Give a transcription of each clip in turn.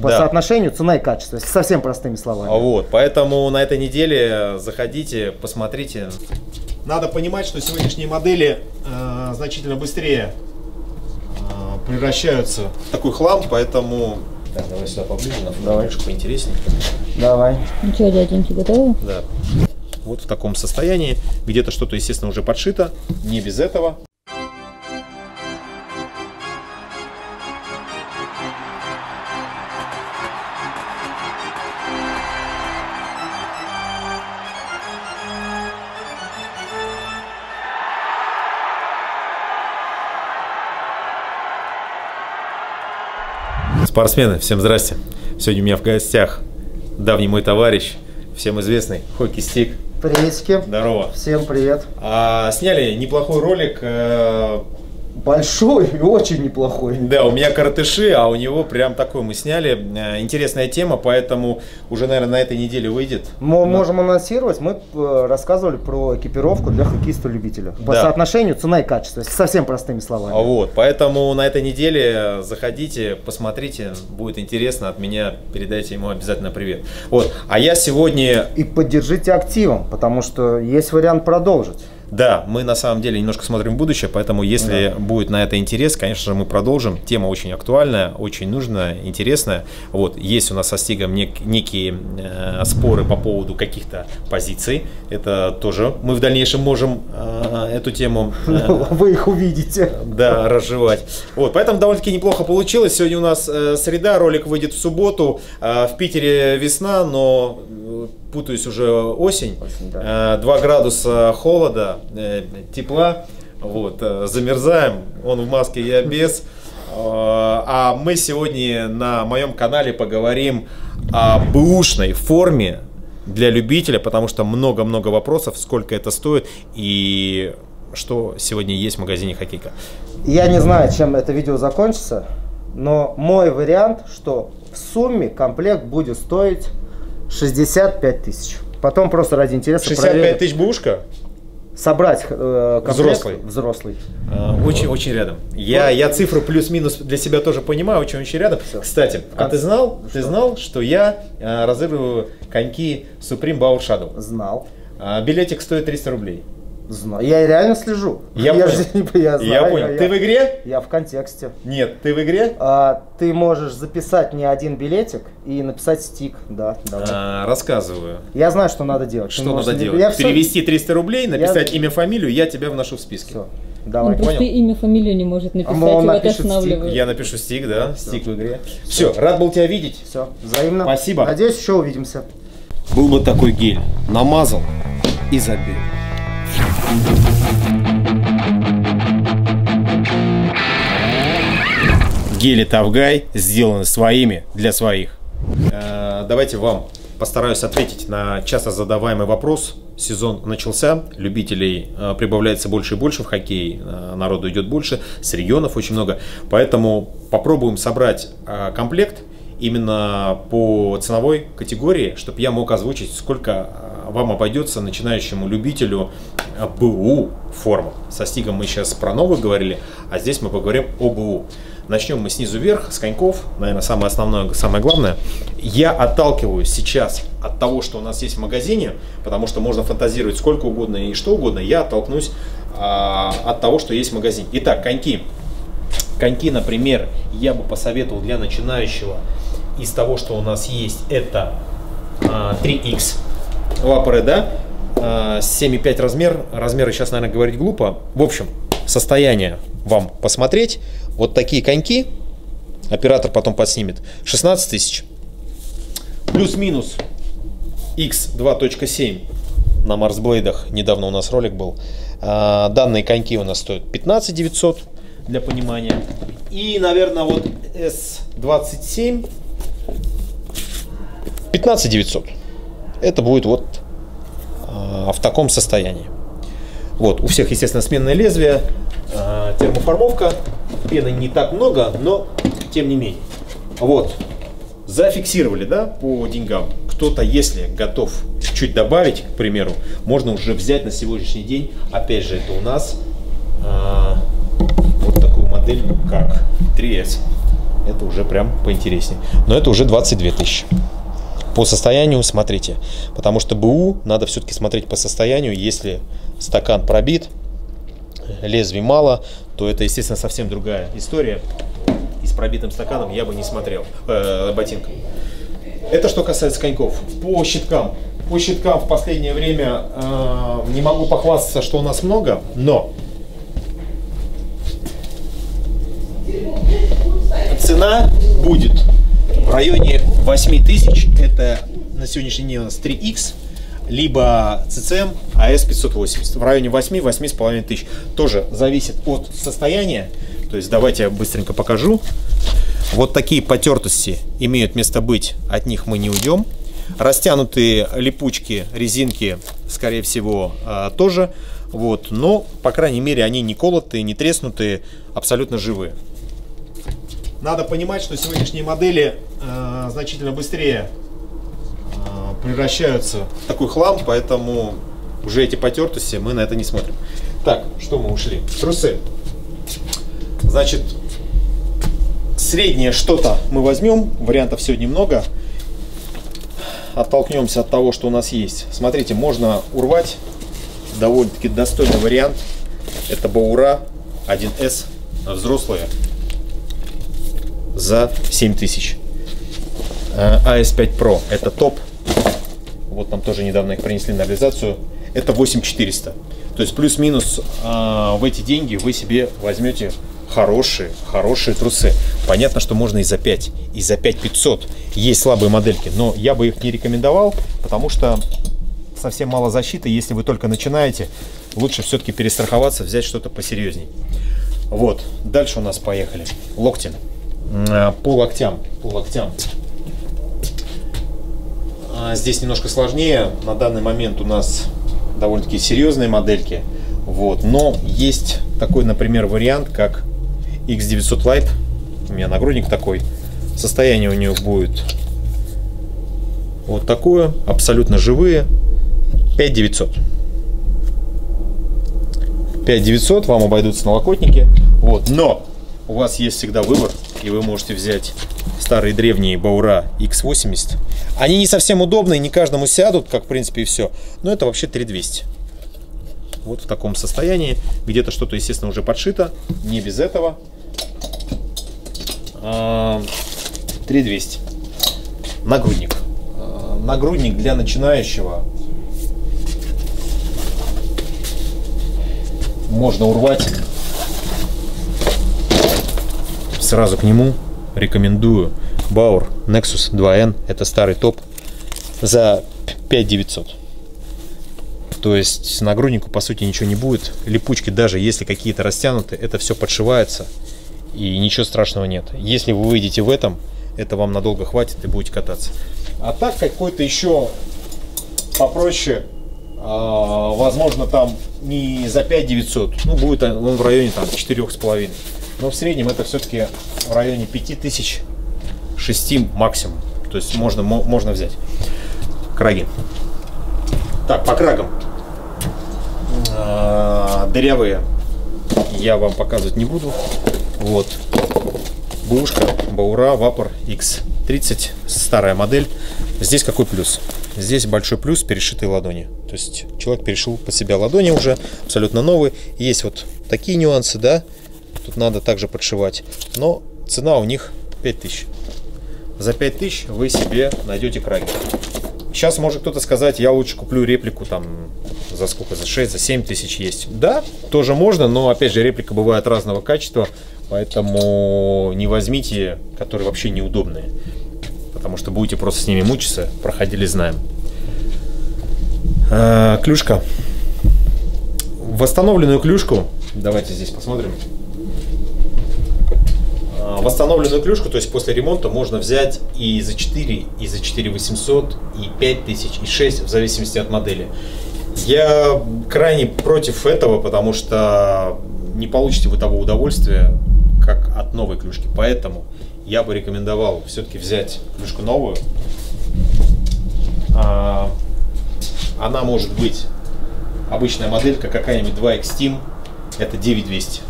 По Да. соотношению цена и качество, если совсем простыми словами. А Вот, поэтому на этой неделе заходите, посмотрите. Надо понимать, что сегодняшние модели э, значительно быстрее э, превращаются в такой хлам, поэтому... Так, давай сюда поближе, на фоне Давай. поинтереснее. Давай. Ну что, дяденьки, готовы? Да. Вот в таком состоянии. Где-то что-то, естественно, уже подшито. Не без этого. Спортсмены, всем здрасте. Сегодня у меня в гостях давний мой товарищ, всем известный Хокки Стик. Приветики. Здорово. Всем привет. А, сняли неплохой ролик. э, Большой и очень неплохой. да, у меня каратыши, а у него прям такой мы сняли. Э, интересная тема, поэтому уже, наверное, на этой неделе выйдет. Мы можем анонсировать, мы э, рассказывали про экипировку для хоккеиста-любителя. По Да. соотношению цена и качество, совсем простыми словами. А Вот, поэтому на этой неделе заходите, посмотрите, будет интересно. От меня передайте ему обязательно привет. Вот, а я сегодня И поддержите активом, потому что есть вариант продолжить. Да, мы на самом деле немножко смотрим в будущее, поэтому если будет на это интерес, конечно же, мы продолжим. Тема очень актуальная, очень нужная, интересная. Вот, есть у нас со Стигом нек- некие э, споры по поводу каких-то позиций. Это тоже мы в дальнейшем можем э, эту тему э, Вы их увидите. да, разжевать. Вот, поэтому довольно-таки неплохо получилось. Сегодня у нас э, среда, ролик выйдет в субботу. Э, в Питере весна, но э, путаюсь уже осень. Осень, да. Э, 2 градуса холода, э, тепла. Вот, э, замерзаем. Он в маске, я без. Э, А мы сегодня на моем канале поговорим о бэушной форме для любителя, потому что много-много вопросов, сколько это стоит и что сегодня есть в магазине Хоккейка. Я не знаю, чем это видео закончится, но мой вариант, что в сумме комплект будет стоить 65 тысяч. Потом просто ради интереса 65 проверить. тысяч бушка? собрать э, комплект Взрослый. взрослый. Очень-очень рядом. Я, я цифру плюс-минус для себя тоже понимаю, очень-очень рядом. Всё. Кстати, а ты знал, ты знал, что я э, разыгрываю коньки Supreme Power Shadow? Знал. А, билетик стоит 300 рублей. Я реально слежу. Я понял. же не- я, знаю, Я понял. Ты в игре? Я в контексте. Нет, ты в игре? А, ты можешь записать не один билетик и написать стик. Да, давай. А, рассказываю. Я знаю, что надо делать. Ты Что можешь надо не- делать? Я Перевести 300 рублей, написать Я- имя, фамилию, я тебя вношу в списки. Всё. Он Давай. просто понял. имя, фамилию не может написать, он его останавливает. Я напишу стик, да, стик в игре. Все, рад был тебя видеть. Все, взаимно. Спасибо. Надеюсь, еще увидимся. Был бы такой гель, намазал и забил. Гели Тавгай сделаны своими для своих. Э, Давайте вам постараюсь ответить на часто задаваемый вопрос. Сезон начался, любителей э, прибавляется больше и больше в хоккей, э, народу идет больше, с регионов очень много. Поэтому попробуем собрать комплект именно по ценовой категории, чтобы я мог озвучить, сколько вам обойдется начинающему любителю БУ форма. Со Стигом мы сейчас про новую говорили, а здесь мы поговорим о БУ. Начнем мы снизу вверх, с коньков, наверное, самое основное, самое главное. Я отталкиваюсь сейчас от того, что у нас есть в магазине, потому что можно фантазировать сколько угодно и что угодно. Я оттолкнусь а, от того, что есть в магазине. Итак, коньки. Коньки, например, я бы посоветовал для начинающего из того, что у нас есть, это а, 3X лапоры, да, а, 7,5 размер. Размеры сейчас, наверное, говорить глупо. В общем, состояние вам посмотреть. Вот такие коньки. Оператор потом подснимет. 16 тысяч. Плюс-минус X2.7 на Марсблейдах. Недавно у нас ролик был. А, Данные коньки у нас стоят 15 900 для понимания. И, наверное, вот S27 15 900. Это будет вот а, в таком состоянии. Вот, у всех, естественно, сменное лезвие, а, термоформовка, пены не так много, но тем не менее. Вот, зафиксировали, да, по деньгам. Кто-то, если готов чуть добавить, к примеру, можно уже взять на сегодняшний день, опять же, это у нас а, вот такую модель, как 3S. это уже прям поинтереснее. Но это уже 22 тысячи. По состоянию смотрите, потому что БУ надо все-таки смотреть по состоянию. Если стакан пробит, лезвий мало, то это, естественно, совсем другая история. И с пробитым стаканом я бы не смотрел э, ботинком. Это что касается коньков. По щиткам. По щиткам в последнее время э, не могу похвастаться, что у нас много, но цена будет в районе 8 тысяч. Это на сегодняшний день у нас 3X, либо CCM AS 580. В районе 8-8,5 тысяч. Тоже зависит от состояния. То есть давайте я быстренько покажу. Вот такие потертости имеют место быть, от них мы не уйдем. Растянутые липучки, резинки, скорее всего, а, тоже. Вот, но, по крайней мере, они не колотые, не треснутые, абсолютно живые. Надо понимать, что сегодняшние модели э, значительно быстрее э, превращаются в такой хлам, поэтому уже эти потертости мы на это не смотрим. Так, что мы ушли? Трусы. Значит, среднее что-то мы возьмем, вариантов сегодня много. Оттолкнемся от того, что у нас есть. Смотрите, можно урвать довольно-таки достойный вариант. Это Баура 1С, взрослые, за 7000. AS5 э, Pro это топ. Вот нам тоже недавно их принесли на реализацию. Это 8400. То есть плюс-минус э, в эти деньги вы себе возьмете хорошие, хорошие трусы. Понятно, что можно и за 5, и за 5500. Есть слабые модельки, но я бы их не рекомендовал, потому что совсем мало защиты. Если вы только начинаете, лучше все-таки перестраховаться, взять что-то посерьезней. Вот, дальше у нас поехали. Локти. Э, по локтям. По локтям. А, здесь немножко сложнее. На данный момент у нас довольно-таки серьезные модельки. Вот. Но есть такой, например, вариант, как X900 Lite. У меня нагрудник такой. Состояние у нее будет вот такое. Абсолютно живые. 5900. 5900 вам обойдутся налокотники. Вот. Но у вас есть всегда выбор, и вы можете взять старые древние Баура X80. Они не совсем удобные, не каждому сядут, как в принципе и все, но это вообще 3200. Вот в таком состоянии, где-то что-то, естественно, уже подшито, не без этого. 3200. А, нагрудник. А, нагрудник для начинающего можно урвать сразу к нему рекомендую Bauer Nexus 2N. Это старый топ за 5900. То есть нагруднику по сути ничего не будет. Липучки даже если какие-то растянуты, это все подшивается и ничего страшного нет. Если вы выйдете в этом, это вам надолго хватит и будете кататься. А так какой-то еще попроще, а, возможно там не за 5 900, ну будет он в районе там 4,5. Но в среднем это все-таки в районе 5000, 6 максимум. То есть можно, можно взять краги. Так, по крагам. А, дырявые я вам показывать не буду. Вот. Бушка, Баура, Вапор X30, старая модель. Здесь какой плюс? Здесь большой плюс перешитые ладони. То есть человек перешил под себя ладони уже, абсолютно новые. Есть вот такие нюансы, да, Тут надо также подшивать. Но цена у них 5000. За 5000 вы себе найдете краги. Сейчас может кто-то сказать, я лучше куплю реплику там за сколько, за 6, за 7 тысяч есть. Да, тоже можно, но опять же реплика бывает разного качества, поэтому не возьмите, которые вообще неудобные. Потому что будете просто с ними мучиться, проходили, знаем. А, клюшка. Восстановленную клюшку, давайте здесь посмотрим. Восстановленную клюшку, то есть после ремонта, можно взять и за 4, и за 4 800, и 5000, и 6, в зависимости от модели. Я крайне против этого, потому что не получите вы того удовольствия, как от новой клюшки. Поэтому я бы рекомендовал все-таки взять клюшку новую. А, она может быть обычная моделька, какая-нибудь 2X Team, это 9200.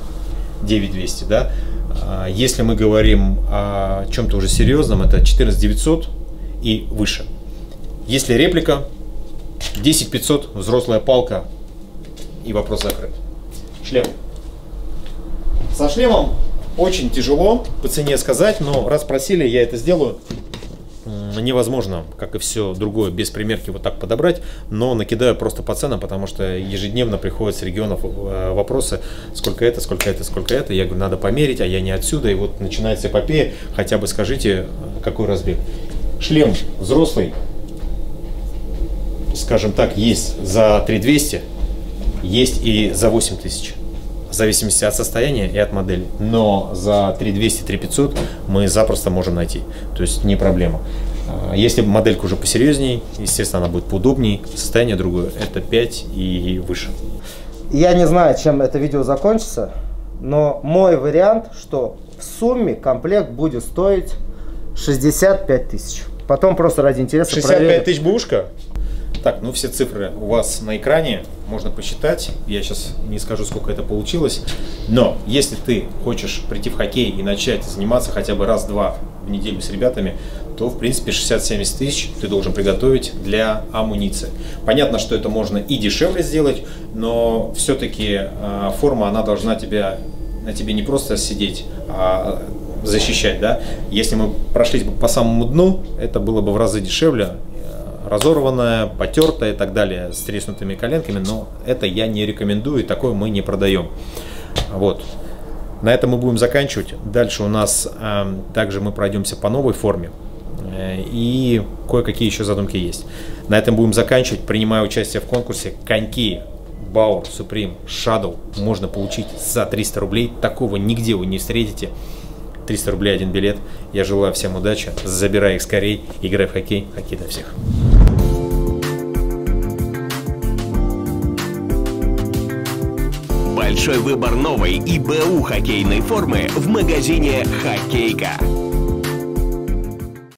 9200, да? А, если мы говорим о чем-то уже серьезном, это 14 900 и выше. Если реплика, 10 500, взрослая палка и вопрос закрыт. Шлем. Со шлемом очень тяжело по цене сказать, но раз просили, я это сделаю. Невозможно, как и все другое, без примерки вот так подобрать, но накидаю просто по ценам, потому что ежедневно приходят с регионов э, вопросы, сколько это, сколько это, сколько это. Я говорю, надо померить, а я не отсюда. И вот начинается эпопея, хотя бы скажите, какой разбег. Шлем взрослый, скажем так, есть за 3200, есть и за 8000 в зависимости от состояния и от модели. Но за 3200-3500 мы запросто можем найти. То есть не проблема. А, если моделька уже посерьезнее, естественно, она будет поудобнее, состояние другое, это 5 и выше. Я не знаю, чем это видео закончится, но мой вариант, что в сумме комплект будет стоить 65 тысяч. Потом просто ради интереса 65 тысяч бушка? Так, ну все цифры у вас на экране, можно посчитать. Я сейчас не скажу, сколько это получилось. Но если ты хочешь прийти в хоккей и начать заниматься хотя бы раз-два в неделю с ребятами, то в принципе 60-70 тысяч ты должен приготовить для амуниции. Понятно, что это можно и дешевле сделать, но все-таки э, форма, она должна тебя, на тебе не просто сидеть, а защищать, да. Если мы прошлись бы по самому дну, это было бы в разы дешевле, разорванная, потертая и так далее, с треснутыми коленками, но это я не рекомендую, и такое мы не продаем. Вот. На этом мы будем заканчивать. Дальше у нас э, также мы пройдемся по новой форме. Э, и кое-какие еще задумки есть. На этом будем заканчивать. Принимая участие в конкурсе коньки Bauer Supreme Shadow можно получить за 300 рублей. Такого нигде вы не встретите. 300 рублей один билет. Я желаю всем удачи. Забирай их скорей. Играй в хоккей. Хоккей для всех. Большой выбор новой и БУ хоккейной формы в магазине «Хоккейка».